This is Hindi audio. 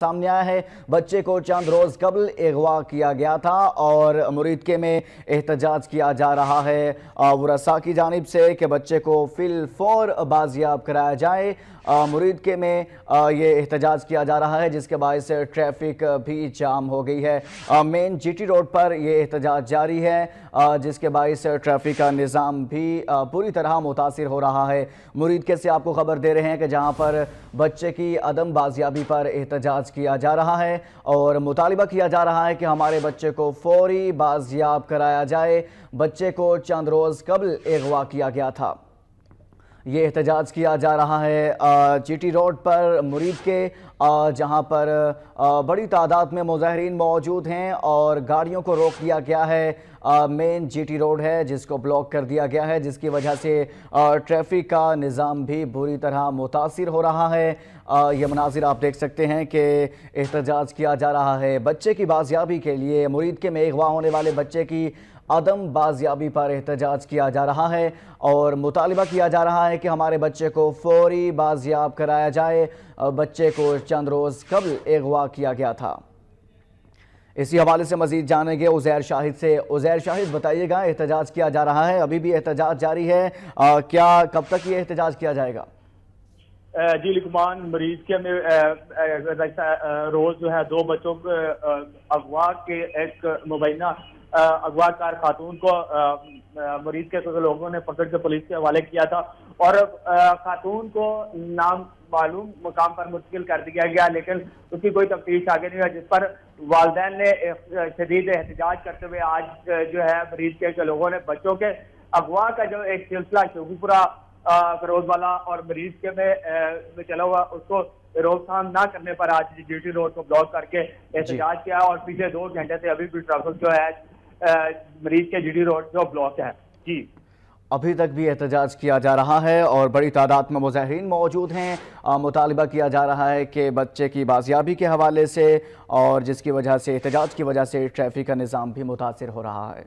सामने आया है। बच्चे को चंद रोज कबल अगवा किया गया था और मुरीदके में एहतजाज किया जा रहा है। वरसा की जानब से कि बच्चे को फिल फौर बाजियाब कराया जाए। मुरीद के में ये एहतजाज किया जा रहा है, जिसके बायस ट्रैफ़िक भी जाम हो गई है। मेन जीटी रोड पर ये एहतजाज जारी है। जिसके बायस ट्रैफ़िक का निज़ाम भी पूरी तरह मुतासर हो रहा है। मुरीद के से आपको खबर दे रहे हैं कि जहाँ पर बच्चे की अदम बाजियाबी पर एहतजाज किया जा रहा है और मुतालबा किया जा रहा है कि हमारे बच्चे को फौरी बाजियाब कराया जाए। बच्चे को चंद रोज़ कबल अगवा किया गया था। ये एहतजाज किया जा रहा है चीटी रोड पर मुरीद के जहाँ पर बड़ी तादाद में मुजाहरीन मौजूद हैं और गाड़ियों को रोक दिया गया है। मेन जीटी रोड है, जिसको ब्लॉक कर दिया गया है, जिसकी वजह से ट्रैफ़िक का निज़ाम भी बुरी तरह मुतासर हो रहा है। ये मनाजिर आप देख सकते हैं कि एहतजाज किया जा रहा है। बच्चे की बाजियाबी के लिए मुरीद के में अगवा होने वाले बच्चे की अदम बाजियाबी पर एहतजाज किया जा रहा है और मुतालबा किया जा रहा है कि हमारे बच्चे को फौरी बाजियाब कराया जाए। बच्चे को चंद रोज़ कबल अगवा किया गया था। इसी हवाले से मजीद जानेंगे उजैर शाहिद से। उजैर शाहिद बताइएगा एहतजाज किया जा रहा है? अभी भी एहतजाज जारी है। आ, क्या कब तक ये एहतजाज किया जाएगा? जी लिकमान मरीज़ के में रोज जो है दो बच्चों को अगवा के एक मुबैना अगवाकार खातून को मरीज़ के लोगों ने पकड़ के पुलिस के हवाले किया था और खातून को नाम मालूम मुकाम पर मुश्किल कर दिया गया लेकिन उसकी कोई तफ्तीश आगे नहीं हुआ जिस पर वालदेन ने शदीद एहतजाज करते हुए आज जो है मरीज़ के लोगों ने बच्चों के अगवा का जो एक सिलसिला शोकीपुरा फरोज वाला और मरीज़ के में चला हुआ उसको रोकथाम ना करने पर आज ड्यूटी रोड को ब्लॉक करके एहतजाज किया और पीछे दो घंटे से अभी भी ट्रैफ़िक जो है मरीज़ के जीडी रोड जो ब्लॉक है। जी। अभी तक भी एहतजाज किया जा रहा है और बड़ी तादाद में मुजाहरीन मौजूद हैं। मुतालबा किया जा रहा है कि बच्चे की बाजियाबी के हवाले से और जिसकी वजह से एहतजाज की वजह से ट्रैफ़िक का निज़ाम भी मुतासर हो रहा है।